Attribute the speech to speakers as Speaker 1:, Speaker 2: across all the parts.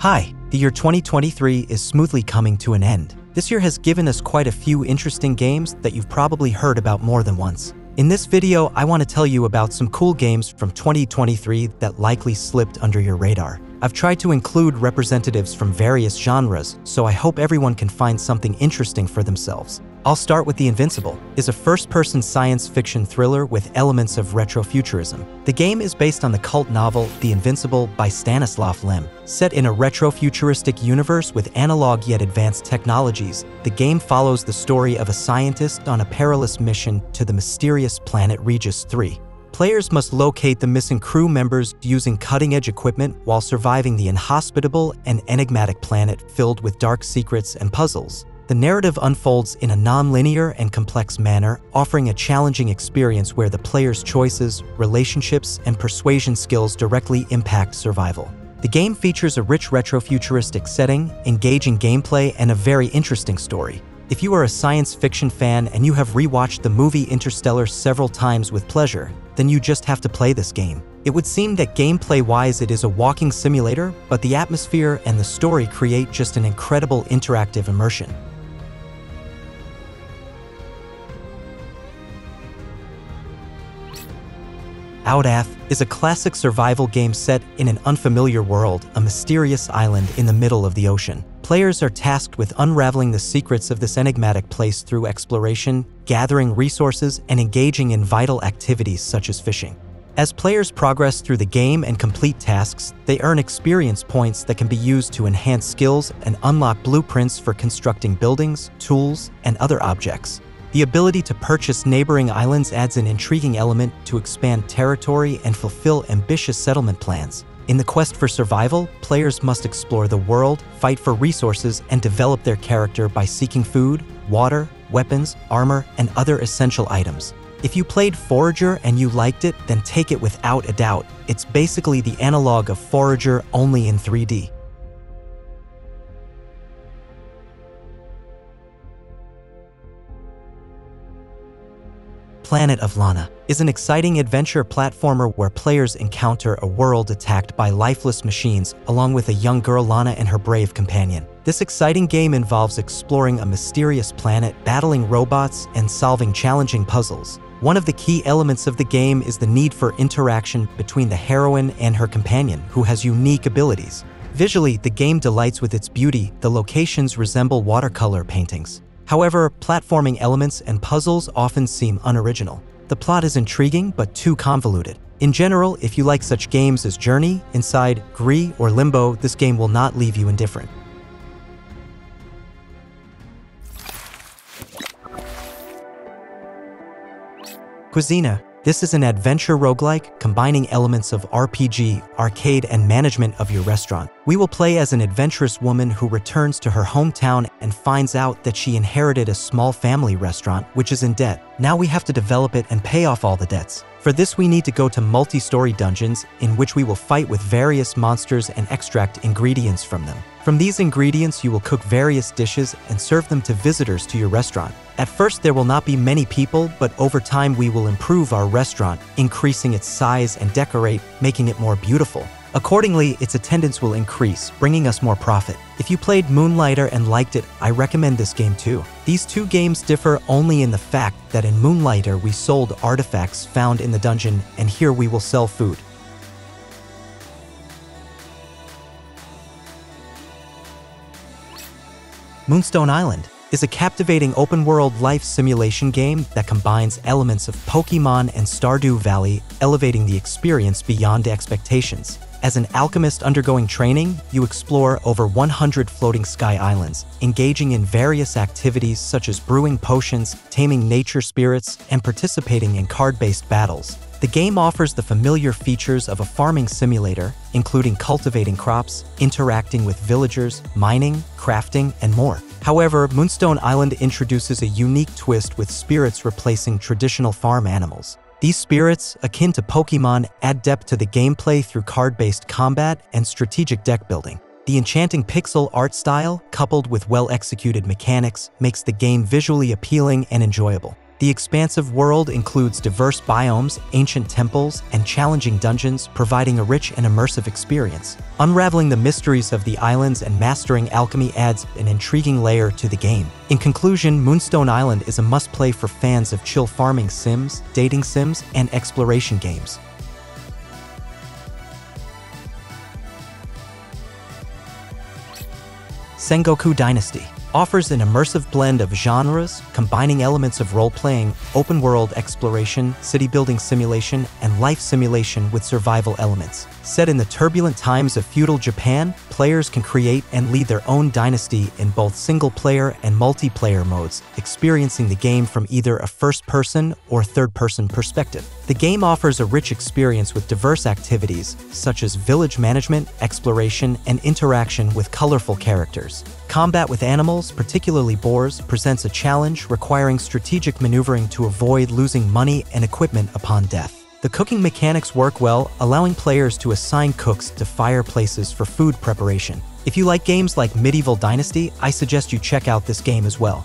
Speaker 1: Hi, the year 2023 is smoothly coming to an end. This year has given us quite a few interesting games that you've probably heard about more than once. In this video, I want to tell you about some cool games from 2023 that likely slipped under your radar. I've tried to include representatives from various genres, so I hope everyone can find something interesting for themselves. I'll start with The Invincible, is a first-person science fiction thriller with elements of retrofuturism. The game is based on the cult novel The Invincible by Stanislav Lem. Set in a retrofuturistic universe with analog yet advanced technologies, the game follows the story of a scientist on a perilous mission to the mysterious planet Regis 3. Players must locate the missing crew members using cutting-edge equipment while surviving the inhospitable and enigmatic planet filled with dark secrets and puzzles. The narrative unfolds in a non-linear and complex manner, offering a challenging experience where the player's choices, relationships, and persuasion skills directly impact survival. The game features a rich retrofuturistic setting, engaging gameplay, and a very interesting story. If you are a science fiction fan and you have rewatched the movie Interstellar several times with pleasure, then you just have to play this game. It would seem that gameplay-wise it is a walking simulator, but the atmosphere and the story create just an incredible interactive immersion. Outpath is a classic survival game set in an unfamiliar world, a mysterious island in the middle of the ocean. Players are tasked with unraveling the secrets of this enigmatic place through exploration, gathering resources, and engaging in vital activities such as fishing. As players progress through the game and complete tasks, they earn experience points that can be used to enhance skills and unlock blueprints for constructing buildings, tools, and other objects. The ability to purchase neighboring islands adds an intriguing element to expand territory and fulfill ambitious settlement plans. In the quest for survival, players must explore the world, fight for resources, and develop their character by seeking food, water, weapons, armor, and other essential items. If you played Forager and you liked it, then take it without a doubt. It's basically the analog of Forager only in 3D. Planet of Lana is an exciting adventure platformer where players encounter a world attacked by lifeless machines along with a young girl Lana and her brave companion. This exciting game involves exploring a mysterious planet, battling robots, and solving challenging puzzles. One of the key elements of the game is the need for interaction between the heroine and her companion, who has unique abilities. Visually, the game delights with its beauty, the locations resemble watercolor paintings. However, platforming elements and puzzles often seem unoriginal. The plot is intriguing but too convoluted. In general, if you like such games as Journey, Inside, Gris, or Limbo, this game will not leave you indifferent. Cuisineer this is an adventure roguelike combining elements of RPG, arcade, and management of your restaurant. We will play as an adventurous woman who returns to her hometown and finds out that she inherited a small family restaurant which is in debt. Now we have to develop it and pay off all the debts. For this we need to go to multi-story dungeons in which we will fight with various monsters and extract ingredients from them. From these ingredients, you will cook various dishes and serve them to visitors to your restaurant. At first, there will not be many people, but over time, we will improve our restaurant, increasing its size and decorate, making it more beautiful. Accordingly, its attendance will increase, bringing us more profit. If you played Moonlighter and liked it, I recommend this game too. These two games differ only in the fact that in Moonlighter we sold artifacts found in the dungeon, and here we will sell food. Moonstone Island is a captivating open-world life simulation game that combines elements of Pokemon and Stardew Valley, elevating the experience beyond expectations. As an alchemist undergoing training, you explore over 100 floating sky islands, engaging in various activities such as brewing potions, taming nature spirits, and participating in card-based battles. The game offers the familiar features of a farming simulator, including cultivating crops, interacting with villagers, mining, crafting, and more. However, Moonstone Island introduces a unique twist with spirits replacing traditional farm animals. These spirits, akin to Pokemon, add depth to the gameplay through card-based combat and strategic deck building. The enchanting pixel art style, coupled with well-executed mechanics, makes the game visually appealing and enjoyable. The expansive world includes diverse biomes, ancient temples, and challenging dungeons, providing a rich and immersive experience. Unraveling the mysteries of the islands and mastering alchemy adds an intriguing layer to the game. In conclusion, Moonstone Island is a must-play for fans of chill farming sims, dating sims, and exploration games. Sengoku Dynasty offers an immersive blend of genres, combining elements of role-playing, open-world exploration, city-building simulation, and life simulation with survival elements. Set in the turbulent times of feudal Japan, players can create and lead their own dynasty in both single-player and multiplayer modes, experiencing the game from either a first-person or third-person perspective. The game offers a rich experience with diverse activities, such as village management, exploration, and interaction with colorful characters. Combat with animals, particularly boars, presents a challenge requiring strategic maneuvering to avoid losing money and equipment upon death. The cooking mechanics work well, allowing players to assign cooks to fireplaces for food preparation. If you like games like Medieval Dynasty, I suggest you check out this game as well.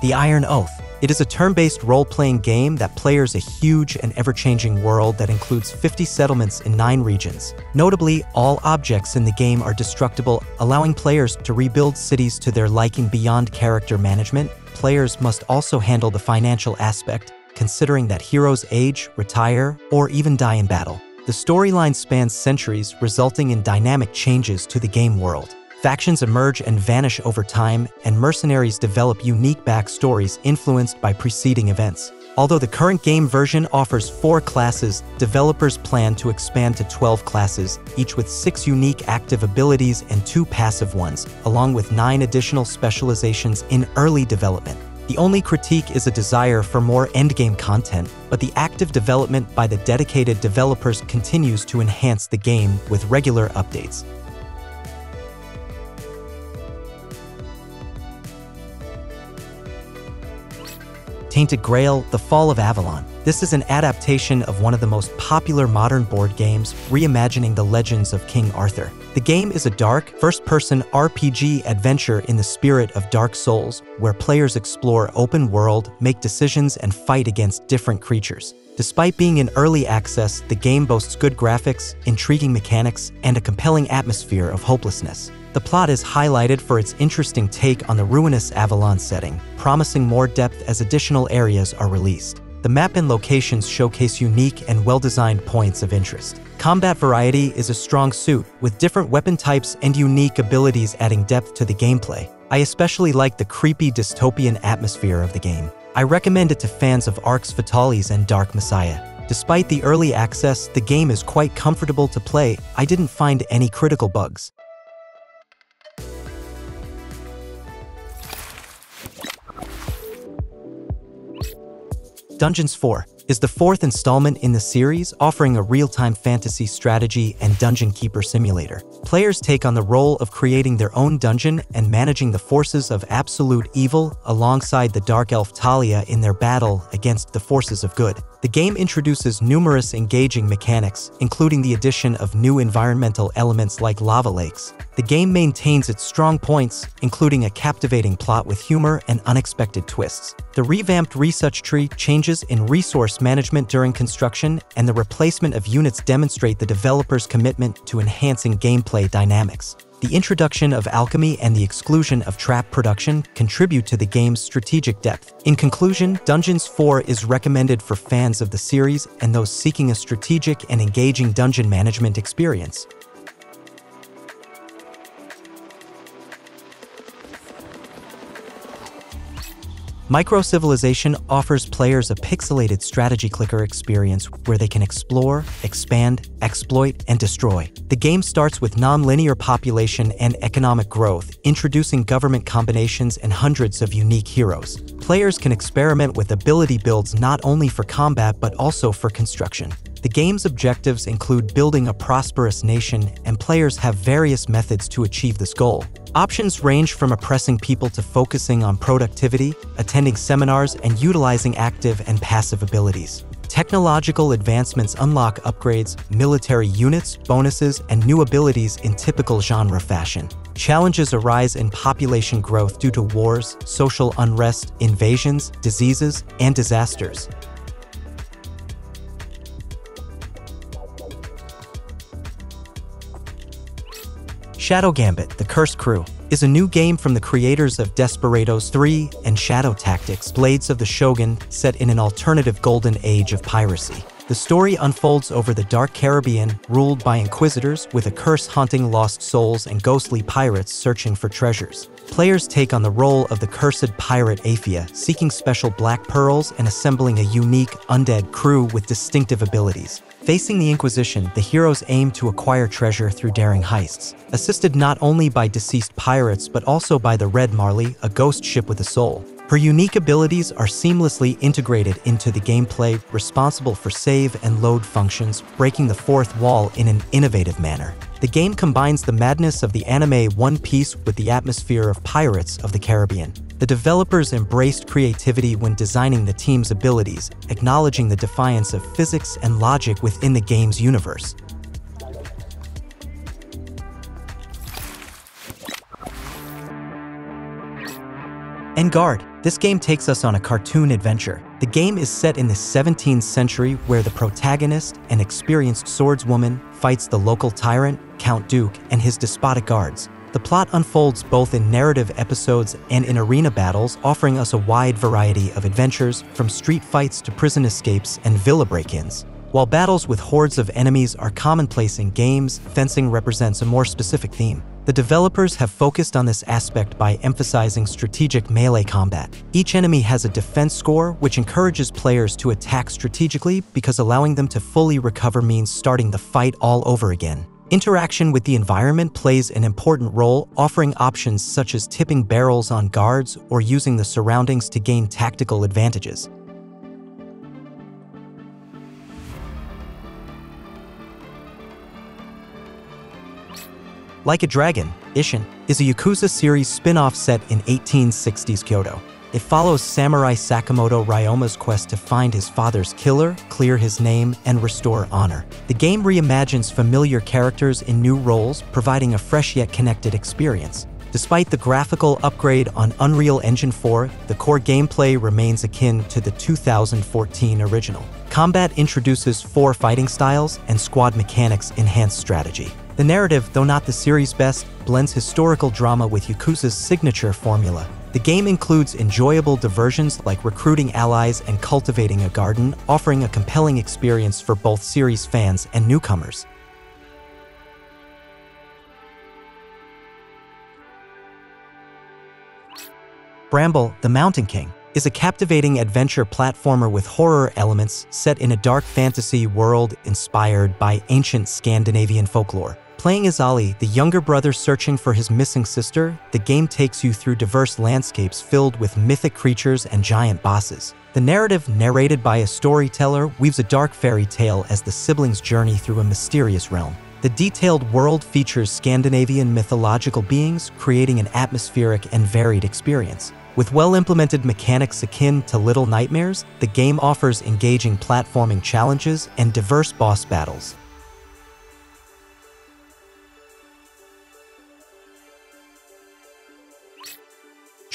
Speaker 1: The Iron Oath it is a turn-based role-playing game that players a huge and ever-changing world that includes 50 settlements in 9 regions. Notably, all objects in the game are destructible, allowing players to rebuild cities to their liking beyond character management. Players must also handle the financial aspect, considering that heroes age, retire, or even die in battle. The storyline spans centuries, resulting in dynamic changes to the game world. Factions emerge and vanish over time, and mercenaries develop unique backstories influenced by preceding events. Although the current game version offers four classes, developers plan to expand to 12 classes, each with six unique active abilities and two passive ones, along with nine additional specializations in early development. The only critique is a desire for more endgame content, but the active development by the dedicated developers continues to enhance the game with regular updates. Tainted Grail The Fall of Avalon. This is an adaptation of one of the most popular modern board games, reimagining the legends of King Arthur. The game is a dark, first-person RPG adventure in the spirit of Dark Souls, where players explore open world, make decisions, and fight against different creatures. Despite being in early access, the game boasts good graphics, intriguing mechanics, and a compelling atmosphere of hopelessness. The plot is highlighted for its interesting take on the ruinous Avalon setting, promising more depth as additional areas are released. The map and locations showcase unique and well-designed points of interest. Combat variety is a strong suit, with different weapon types and unique abilities adding depth to the gameplay. I especially like the creepy dystopian atmosphere of the game. I recommend it to fans of Arx Fatalis and Dark Messiah. Despite the early access, the game is quite comfortable to play. I didn't find any critical bugs. Dungeons 4 is the fourth installment in the series offering a real-time fantasy strategy and dungeon keeper simulator. Players take on the role of creating their own dungeon and managing the forces of absolute evil alongside the dark elf Thalya in their battle against the forces of good. The game introduces numerous engaging mechanics, including the addition of new environmental elements like lava lakes. The game maintains its strong points, including a captivating plot with humor and unexpected twists. The revamped research tree changes in resource management during construction, and the replacement of units demonstrate the developer's commitment to enhancing gameplay dynamics. The introduction of alchemy and the exclusion of trap production contribute to the game's strategic depth. In conclusion, Dungeons 4 is recommended for fans of the series and those seeking a strategic and engaging dungeon management experience. Micro-Civilization offers players a pixelated strategy clicker experience where they can explore, expand, exploit, and destroy. The game starts with non-linear population and economic growth, introducing government combinations and hundreds of unique heroes. Players can experiment with ability builds not only for combat but also for construction. The game's objectives include building a prosperous nation, and players have various methods to achieve this goal. Options range from oppressing people to focusing on productivity, attending seminars, and utilizing active and passive abilities. Technological advancements unlock upgrades, military units, bonuses, and new abilities in typical genre fashion. Challenges arise in population growth due to wars, social unrest, invasions, diseases, and disasters. Shadow Gambit, The Cursed Crew, is a new game from the creators of Desperados 3 and Shadow Tactics, Blades of the Shogun, set in an alternative golden age of piracy. The story unfolds over the dark Caribbean, ruled by inquisitors with a curse haunting lost souls and ghostly pirates searching for treasures. Players take on the role of the cursed pirate Afia, seeking special black pearls and assembling a unique, undead crew with distinctive abilities. Facing the Inquisition, the heroes aim to acquire treasure through daring heists, assisted not only by deceased pirates but also by the Red Marley, a ghost ship with a soul. Her unique abilities are seamlessly integrated into the gameplay, responsible for save and load functions, breaking the fourth wall in an innovative manner. The game combines the madness of the anime One Piece with the atmosphere of Pirates of the Caribbean. The developers embraced creativity when designing the team's abilities, acknowledging the defiance of physics and logic within the game's universe. En Garde. This game takes us on a cartoon adventure. The game is set in the 17th century where the protagonist, an experienced swordswoman, fights the local tyrant, Count Duke, and his despotic guards. The plot unfolds both in narrative episodes and in arena battles, offering us a wide variety of adventures, from street fights to prison escapes and villa break-ins. While battles with hordes of enemies are commonplace in games, fencing represents a more specific theme. The developers have focused on this aspect by emphasizing strategic melee combat. Each enemy has a defense score, which encourages players to attack strategically because allowing them to fully recover means starting the fight all over again. Interaction with the environment plays an important role, offering options such as tipping barrels on guards or using the surroundings to gain tactical advantages. Like a Dragon, Ishin is a Yakuza series spin-off set in 1860s Kyoto. It follows Samurai Sakamoto Ryoma's quest to find his father's killer, clear his name, and restore honor. The game reimagines familiar characters in new roles, providing a fresh yet connected experience. Despite the graphical upgrade on Unreal Engine 4, the core gameplay remains akin to the 2014 original. Combat introduces four fighting styles, and squad mechanics enhance strategy. The narrative, though not the series' best, blends historical drama with Yakuza's signature formula. The game includes enjoyable diversions like recruiting allies and cultivating a garden, offering a compelling experience for both series fans and newcomers. Bramble, the Mountain King, is a captivating adventure platformer with horror elements set in a dark fantasy world inspired by ancient Scandinavian folklore. Playing as Olle, the younger brother searching for his missing sister, the game takes you through diverse landscapes filled with mythic creatures and giant bosses. The narrative, narrated by a storyteller, weaves a dark fairy tale as the siblings journey through a mysterious realm. The detailed world features Scandinavian mythological beings, creating an atmospheric and varied experience. With well-implemented mechanics akin to Little Nightmares, the game offers engaging platforming challenges and diverse boss battles.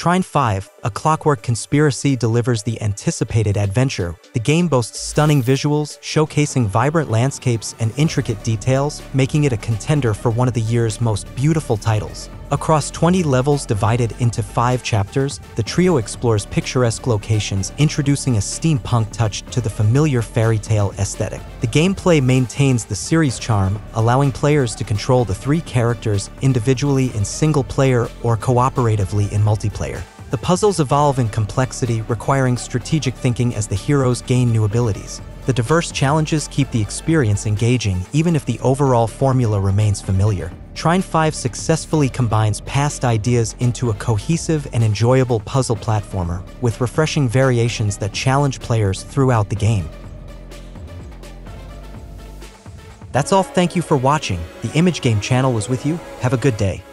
Speaker 1: Trine 5, A Clockwork Conspiracy delivers the anticipated adventure. The game boasts stunning visuals, showcasing vibrant landscapes and intricate details, making it a contender for one of the year's most beautiful titles. Across 20 levels divided into five chapters, the trio explores picturesque locations, introducing a steampunk touch to the familiar fairy tale aesthetic. The gameplay maintains the series charm, allowing players to control the three characters individually in single player or cooperatively in multiplayer. The puzzles evolve in complexity, requiring strategic thinking as the heroes gain new abilities. The diverse challenges keep the experience engaging even if the overall formula remains familiar. Trine 5 successfully combines past ideas into a cohesive and enjoyable puzzle platformer with refreshing variations that challenge players throughout the game. That's all thank you for watching. The Image Game channel was with you. Have a good day.